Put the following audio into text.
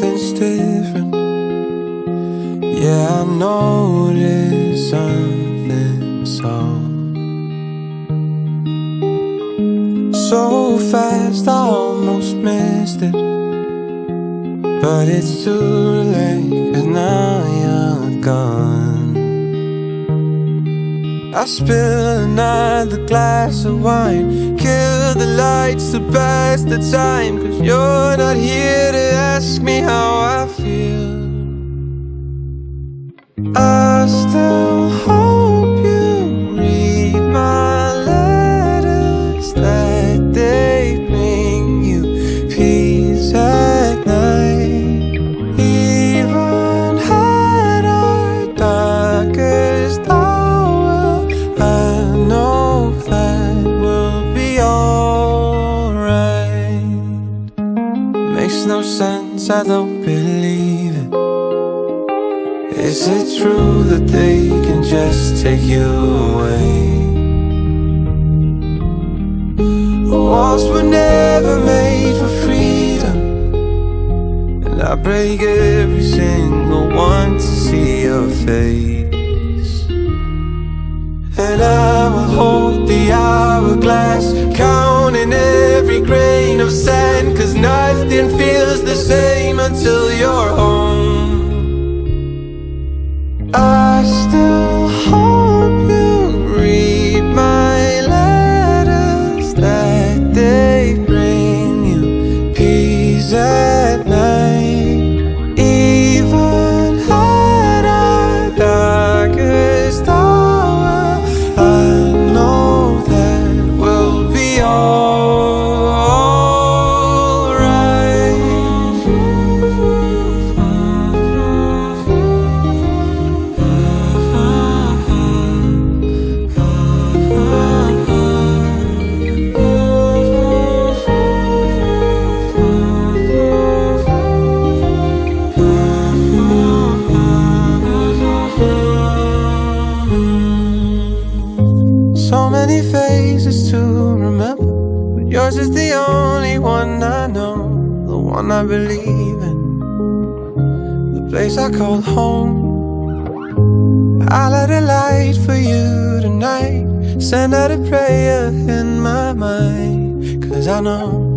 feels different. Yeah, I noticed something so. So fast, I almost missed it. But it's too late, cause now you're gone. I spill another glass of wine, kill the lights to pass the time, cause you're not here to ask me how I feel. Sense, I don't believe it. Is it true that they can just take you away? Walls were never made for freedom, and I break every single one to see your face. And I will hold the hourglass, nothing feels the same until you're home. I still many faces to remember, but yours is the only one I know, the one I believe in, the place I call home. I light a light for you tonight, send out a prayer in my mind, cause I know